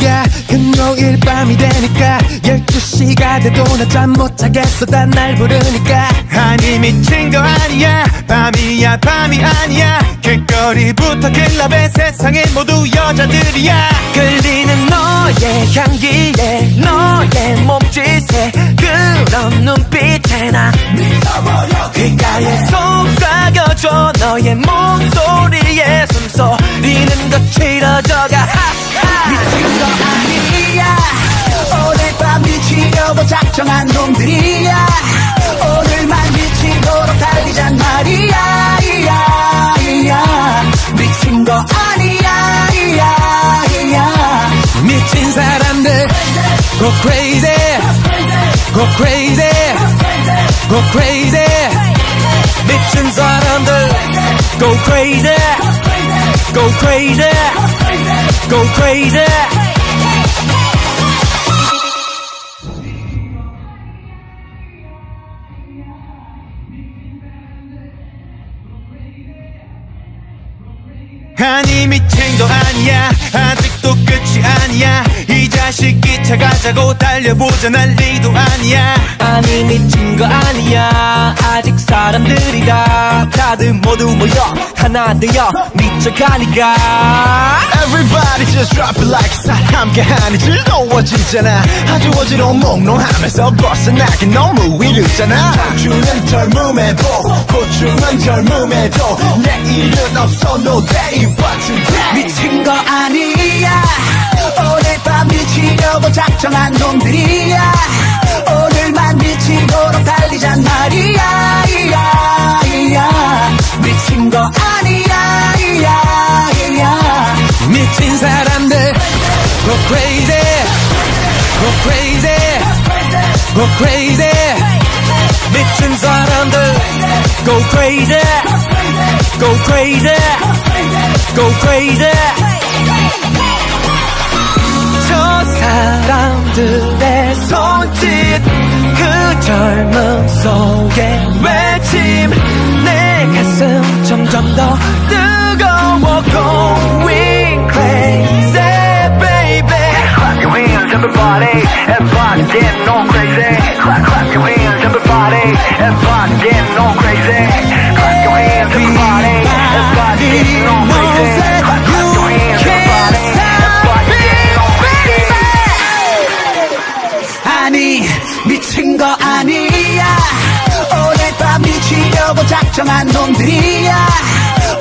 금요일 밤이 되니까 12시가 돼도 나 잠 못 자겠어. 다날 부르니까. 아니 미친 거 아니야. 밤이야 밤이 아니야. 길거리부터 클럽에 세상에 모두 여자들이야. 끌리는 너의 향기에 너의 몸짓에 그런 눈빛에 나 미쳐버려 귓가에 속삭여줘 너의 목소리에 숨소리는 거칠어져가 작정한 놈들이야. 오늘만 미치도록 달리잔 말이야. 이야 이야. 미친 거 아니야 이야 이야. 미친 사람들. Go crazy. Go crazy. Go crazy. 미친 사람들. Go crazy. Go crazy. Go crazy 아니 미친 거 아니야. 아직 도 끝이 아니야. 이 자식 기차 가자고 달려보자. 난리도 아니야. 아니 미친 거 아니야. 아직 사람들이다 다들 모두 모여 하나 되어 미쳐가니까. Everybody just drop it like 쌀 함께하니 즐거워지잖아. 아주 어지러운 몽롱하면서 벗어나기 너무 이르잖아. 청춘은 젊음의 복 고충은 젊음에도 내일은 없어 no day but today 작정한 놈들이야. 오늘만 미치도록 달리잔 말이야. 이야 이야. 미친 거 아니야 이야 이야. 미친 사람들. Go crazy. Go crazy. Go crazy. 미친 사람들. Go crazy. Go crazy. Go crazy 사람들의 손짓 그 젊음 속의 외침 내 가슴 점점 더 뜨거워 going crazy baby Clap your hands, everybody. Everybody getting on crazy. 작정한 놈들이야.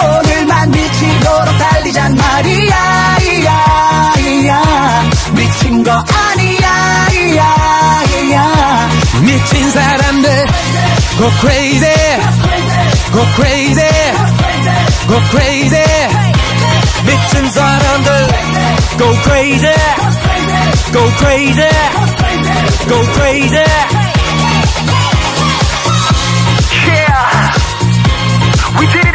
오늘만 미치도록 달리잔 말이야. 이야 이야. 미친 거 아니야 이야 이야. 미친 사람들. Go crazy. Go crazy. Go crazy. 미친 사람들. Go crazy. Go crazy. Go crazy We did it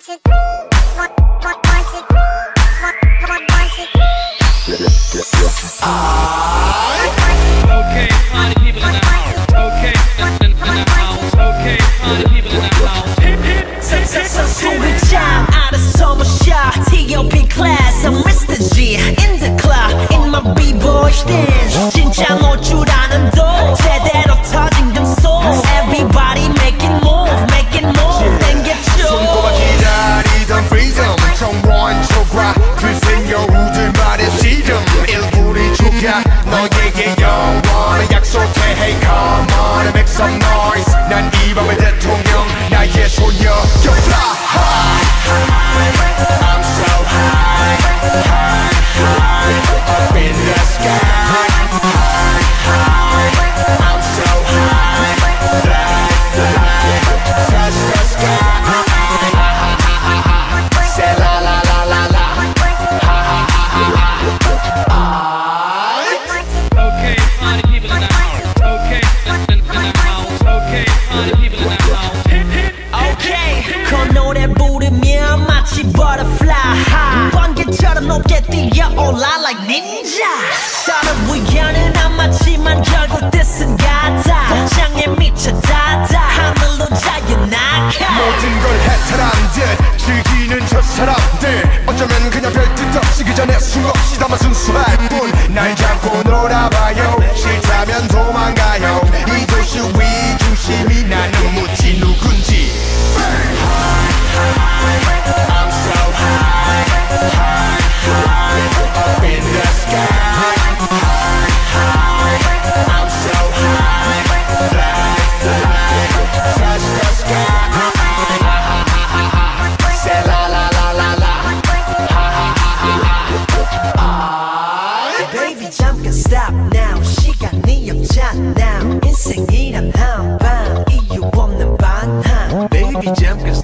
Three. Okay, party people in the house. Okay, in the house. Okay, party people 닌자 서로 우연은 안 맞지만 결국 뜻은 같아. 장에 미쳐 닿아 하늘로 자유나가 모든 걸 해탈한 듯 즐기는 저 사람들. 시간이 없잖아 인생이란 한방 이유 없는 반항. Baby 잠깐